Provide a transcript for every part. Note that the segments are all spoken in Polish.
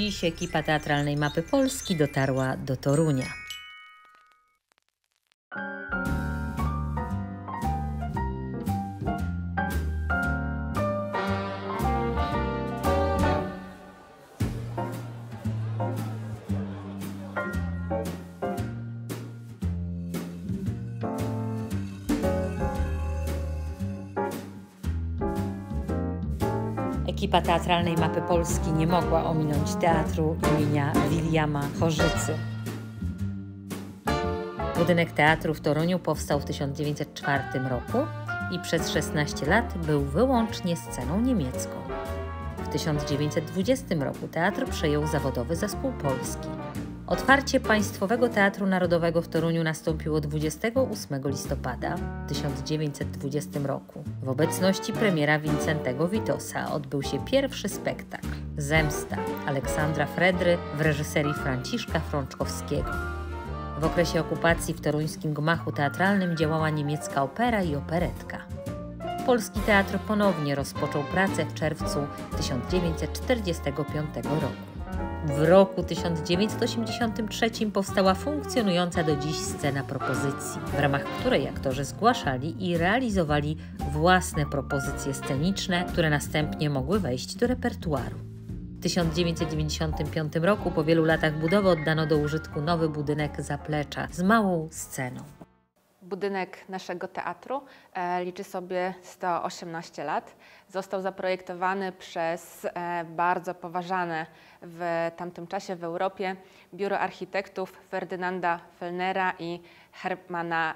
Dziś ekipa teatralnej Mapy Polski dotarła do Torunia. Ekipa teatralnej Mapy Polski nie mogła ominąć teatru imienia Williama Chorzycy. Budynek teatru w Toruniu powstał w 1904 roku i przez 16 lat był wyłącznie sceną niemiecką. W 1920 roku teatr przejął zawodowy zespół polski. Otwarcie Państwowego Teatru Narodowego w Toruniu nastąpiło 28 listopada 1920 roku. W obecności premiera Wincentego Witosa odbył się pierwszy spektakl Zemsta Aleksandra Fredry w reżyserii Franciszka Frączkowskiego. W okresie okupacji w toruńskim gmachu teatralnym działała niemiecka opera i operetka. Polski Teatr ponownie rozpoczął pracę w czerwcu 1945 roku. W roku 1983 powstała funkcjonująca do dziś scena propozycji, w ramach której aktorzy zgłaszali i realizowali własne propozycje sceniczne, które następnie mogły wejść do repertuaru. W 1995 roku, po wielu latach budowy, oddano do użytku nowy budynek zaplecza z małą sceną. Budynek naszego teatru e, liczy sobie 118 lat. Został zaprojektowany przez e, bardzo poważane w tamtym czasie w Europie biuro architektów Ferdynanda Fellnera i Hermana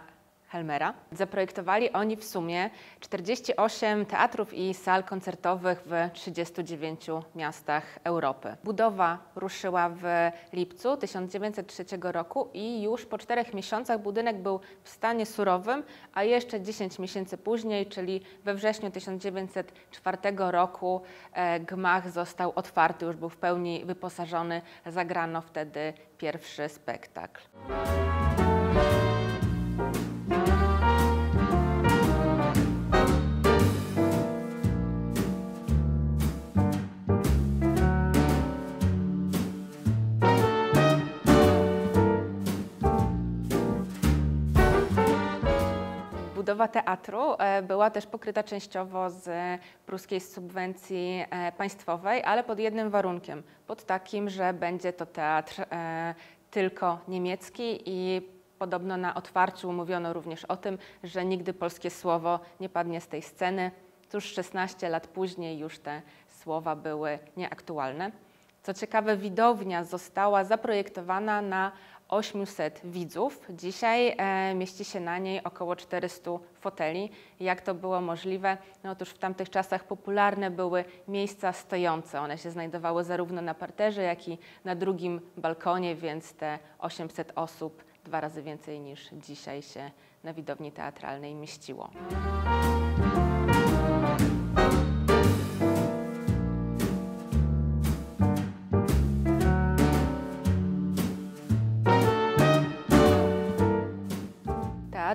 Helmera. Zaprojektowali oni w sumie 48 teatrów i sal koncertowych w 39 miastach Europy. Budowa ruszyła w lipcu 1903 roku i już po czterech miesiącach budynek był w stanie surowym, a jeszcze 10 miesięcy później, czyli we wrześniu 1904 roku e, gmach został otwarty, już był w pełni wyposażony. Zagrano wtedy pierwszy spektakl. Budowa teatru e, była też pokryta częściowo z pruskiej subwencji e, państwowej, ale pod jednym warunkiem, pod takim, że będzie to teatr e, tylko niemiecki i podobno na otwarciu mówiono również o tym, że nigdy polskie słowo nie padnie z tej sceny. Cóż, 16 lat później już te słowa były nieaktualne. Co ciekawe, widownia została zaprojektowana na 800 widzów. Dzisiaj e, mieści się na niej około 400 foteli. Jak to było możliwe? No otóż w tamtych czasach popularne były miejsca stojące. One się znajdowały zarówno na parterze, jak i na drugim balkonie, więc te 800 osób, dwa razy więcej niż dzisiaj się na widowni teatralnej mieściło.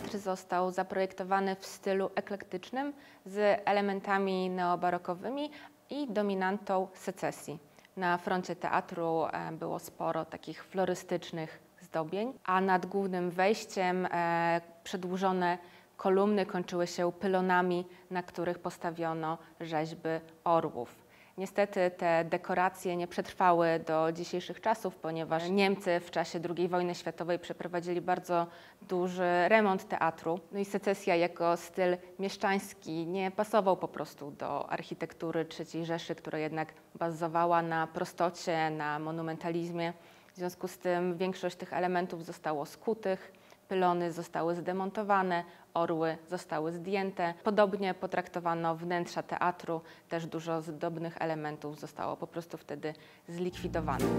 Teatr został zaprojektowany w stylu eklektycznym z elementami neobarokowymi i dominantą secesji. Na froncie teatru e, było sporo takich florystycznych zdobień, a nad głównym wejściem e, przedłużone kolumny kończyły się pylonami, na których postawiono rzeźby orłów. Niestety te dekoracje nie przetrwały do dzisiejszych czasów, ponieważ Niemcy w czasie II wojny światowej przeprowadzili bardzo duży remont teatru. No i secesja jako styl mieszczański nie pasował po prostu do architektury III Rzeszy, która jednak bazowała na prostocie, na monumentalizmie. W związku z tym większość tych elementów zostało skutych pylony zostały zdemontowane, orły zostały zdjęte. Podobnie potraktowano wnętrza teatru, też dużo zdobnych elementów zostało po prostu wtedy zlikwidowanych.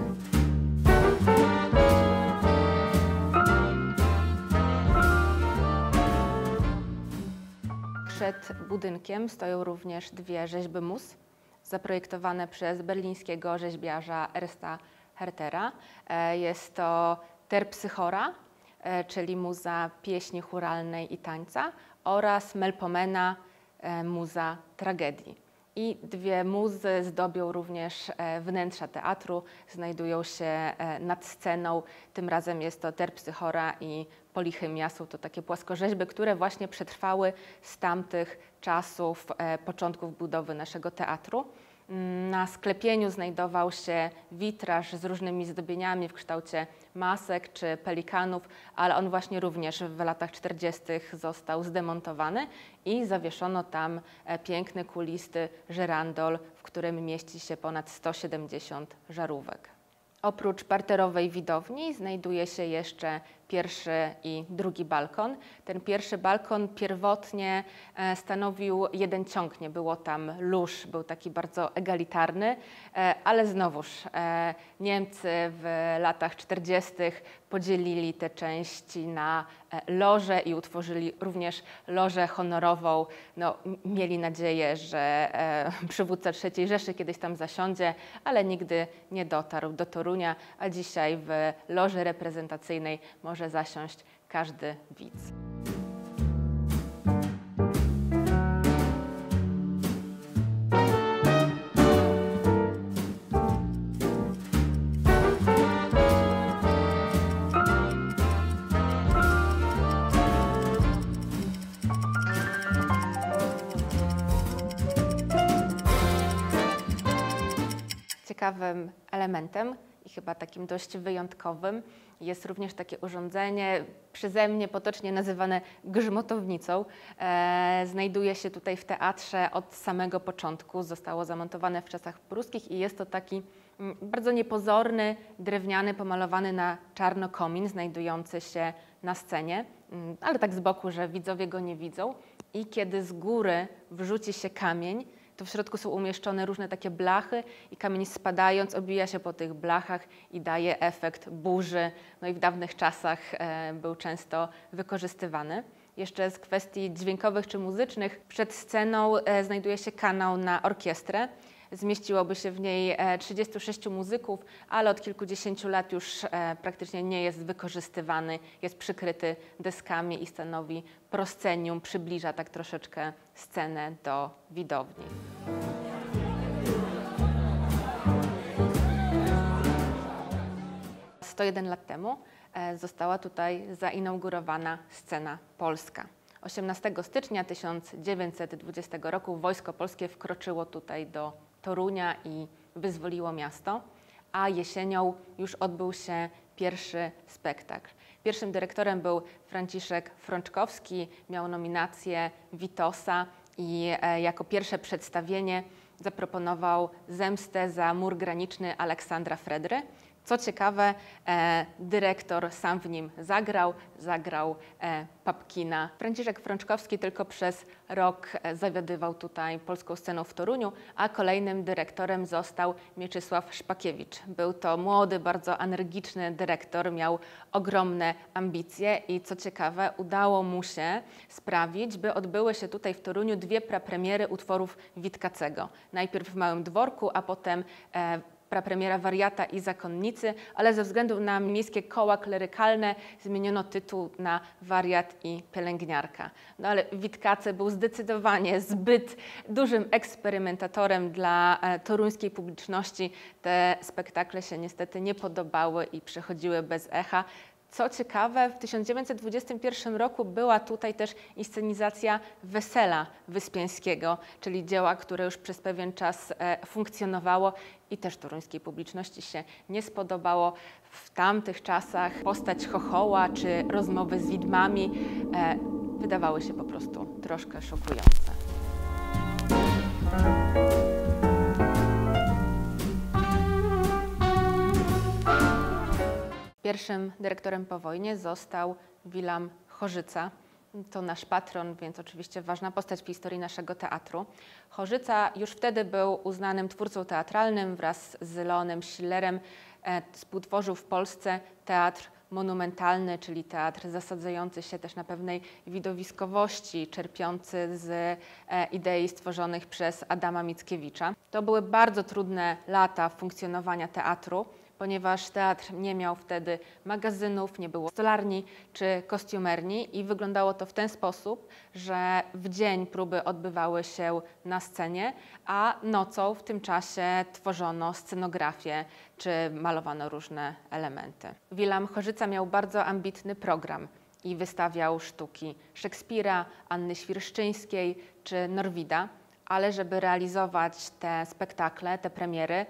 Przed budynkiem stoją również dwie rzeźby mus, zaprojektowane przez berlińskiego rzeźbiarza Ersta Hertera. E, jest to Terpsychora, czyli muza pieśni churalnej i tańca oraz Melpomena, e, muza tragedii. I dwie muzy zdobią również e, wnętrza teatru, znajdują się e, nad sceną. Tym razem jest to Terpsychora i Polichymia. Są to takie płaskorzeźby, które właśnie przetrwały z tamtych czasów, e, początków budowy naszego teatru. Na sklepieniu znajdował się witraż z różnymi zdobieniami w kształcie masek czy pelikanów, ale on właśnie również w latach 40. został zdemontowany i zawieszono tam e, piękny kulisty żerandol, w którym mieści się ponad 170 żarówek. Oprócz parterowej widowni znajduje się jeszcze pierwszy i drugi balkon. Ten pierwszy balkon pierwotnie e, stanowił jeden ciąg, nie było tam lóż, był taki bardzo egalitarny, e, ale znowuż e, Niemcy w latach 40. podzielili te części na loże i utworzyli również lożę honorową. No, mieli nadzieję, że przywódca III Rzeszy kiedyś tam zasiądzie, ale nigdy nie dotarł do Torunia, a dzisiaj w loży reprezentacyjnej może zasiąść każdy widz. Ciekawym elementem i chyba takim dość wyjątkowym jest również takie urządzenie, przeze mnie potocznie nazywane grzmotownicą. E, znajduje się tutaj w teatrze od samego początku. Zostało zamontowane w czasach pruskich i jest to taki mm, bardzo niepozorny, drewniany, pomalowany na czarno komin, znajdujący się na scenie, mm, ale tak z boku, że widzowie go nie widzą. I kiedy z góry wrzuci się kamień, to w środku są umieszczone różne takie blachy i kamień spadając obija się po tych blachach i daje efekt burzy. No i w dawnych czasach e, był często wykorzystywany. Jeszcze z kwestii dźwiękowych czy muzycznych, przed sceną e, znajduje się kanał na orkiestrę. Zmieściłoby się w niej 36 e, muzyków, ale od kilkudziesięciu lat już e, praktycznie nie jest wykorzystywany, jest przykryty deskami i stanowi proscenium, przybliża tak troszeczkę scenę do widowni. Jeden lat temu e, została tutaj zainaugurowana scena polska. 18 stycznia 1920 roku wojsko polskie wkroczyło tutaj do Torunia i wyzwoliło miasto, a jesienią już odbył się pierwszy spektakl. Pierwszym dyrektorem był Franciszek Frączkowski, miał nominację Witosa i e, jako pierwsze przedstawienie zaproponował zemstę za mur graniczny Aleksandra Fredry. Co ciekawe, e, dyrektor sam w nim zagrał, zagrał e, Papkina. Franciszek Frączkowski tylko przez rok e, zawiadywał tutaj polską sceną w Toruniu, a kolejnym dyrektorem został Mieczysław Szpakiewicz. Był to młody, bardzo energiczny dyrektor, miał ogromne ambicje i co ciekawe, udało mu się sprawić, by odbyły się tutaj w Toruniu dwie prapremiery utworów Witkacego. Najpierw w Małym Dworku, a potem prapremiera Wariata i Zakonnicy, ale ze względu na miejskie koła klerykalne zmieniono tytuł na Wariat i Pielęgniarka. No ale Witkace był zdecydowanie zbyt dużym eksperymentatorem dla e, toruńskiej publiczności. Te spektakle się niestety nie podobały i przechodziły bez echa. Co ciekawe, w 1921 roku była tutaj też inscenizacja Wesela Wyspiańskiego, czyli dzieła, które już przez pewien czas e, funkcjonowało i też toruńskiej publiczności się nie spodobało. W tamtych czasach postać chochoła czy rozmowy z widmami e, wydawały się po prostu troszkę szokujące. Pierwszym dyrektorem po wojnie został Wilam Chorzyca. To nasz patron, więc oczywiście ważna postać w historii naszego teatru. Chorzyca już wtedy był uznanym twórcą teatralnym wraz z Leonem Schillerem. E, współtworzył w Polsce teatr monumentalny, czyli teatr zasadzający się też na pewnej widowiskowości, czerpiący z e, idei stworzonych przez Adama Mickiewicza. To były bardzo trudne lata funkcjonowania teatru ponieważ teatr nie miał wtedy magazynów, nie było stolarni czy kostiumerni i wyglądało to w ten sposób, że w dzień próby odbywały się na scenie, a nocą w tym czasie tworzono scenografię czy malowano różne elementy. Wilam Chorzyca miał bardzo ambitny program i wystawiał sztuki Szekspira, Anny Świerszczyńskiej czy Norwida, ale żeby realizować te spektakle, te premiery,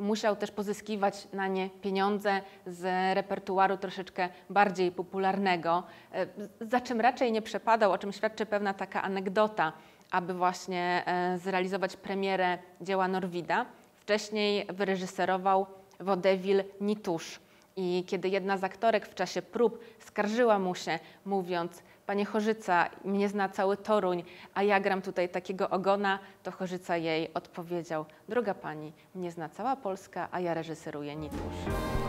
musiał też pozyskiwać na nie pieniądze z repertuaru troszeczkę bardziej popularnego, e, za czym raczej nie przepadał, o czym świadczy pewna taka anegdota, aby właśnie e, zrealizować premierę dzieła Norwida. Wcześniej wyreżyserował Wodewil Nitusz. I kiedy jedna z aktorek w czasie prób skarżyła mu się, mówiąc: Panie Chorzyca, mnie zna cały Toruń, a ja gram tutaj takiego ogona, to Chorzyca jej odpowiedział: Droga pani, mnie zna cała Polska, a ja reżyseruję Nitusz.